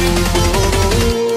oh, oh, oh.